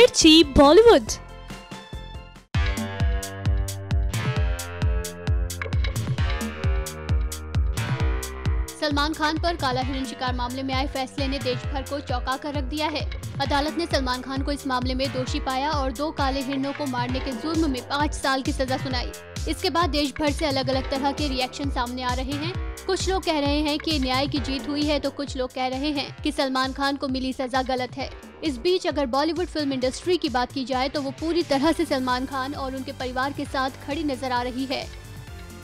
मिर्ची बॉलीवुड सलमान खान पर काला हिरण शिकार मामले में आए फैसले ने देश भर को चौंका कर रख दिया है। अदालत ने सलमान खान को इस मामले में दोषी पाया और दो काले हिरणों को मारने के जुर्म में पाँच साल की सजा सुनाई। इसके बाद देश भर से अलग अलग तरह के रिएक्शन सामने आ रहे हैं। कुछ लोग कह रहे हैं कि न्याय की जीत हुई है तो कुछ लोग कह रहे हैं कि सलमान खान को मिली सजा गलत है। इस बीच अगर बॉलीवुड फ़िल्म इंडस्ट्री की बात की जाए तो वो पूरी तरह से सलमान खान और उनके परिवार के साथ खड़ी नज़र आ रही है।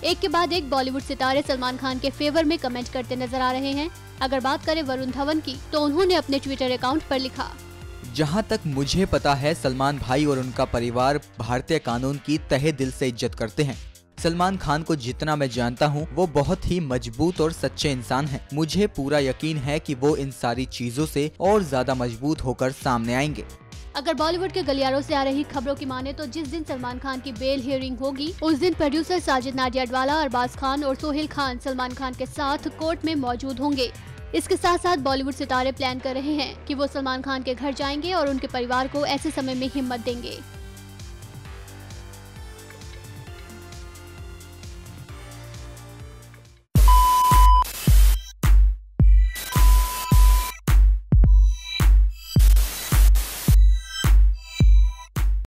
एक के बाद एक बॉलीवुड सितारे सलमान खान के फेवर में कमेंट करते नज़र आ रहे हैं। अगर बात करें वरुण धवन की तो उन्होंने अपने ट्विटर अकाउंट पर लिखा, जहाँ तक मुझे पता है, सलमान भाई और उनका परिवार भारतीय कानून की तहे दिल से इज़्ज़त करते हैं। सलमान खान को जितना मैं जानता हूँ, वो बहुत ही मज़बूत और सच्चे इंसान हैं। मुझे पूरा यकीन है कि वो इन सारी चीज़ों से और ज़्यादा मज़बूत होकर सामने आएँगे। अगर बॉलीवुड के गलियारों से आ रही खबरों की माने तो जिस दिन सलमान खान की बेल हियरिंग होगी, उस दिन प्रोड्यूसर साजिद नाडियाडवाला अरबाज खान और सोहेल खान सलमान खान के साथ कोर्ट में मौजूद होंगे। इसके साथ साथ बॉलीवुड सितारे प्लान कर रहे हैं कि वो सलमान खान के घर जाएँगे और उनके परिवार को ऐसे समय में हिम्मत देंगे।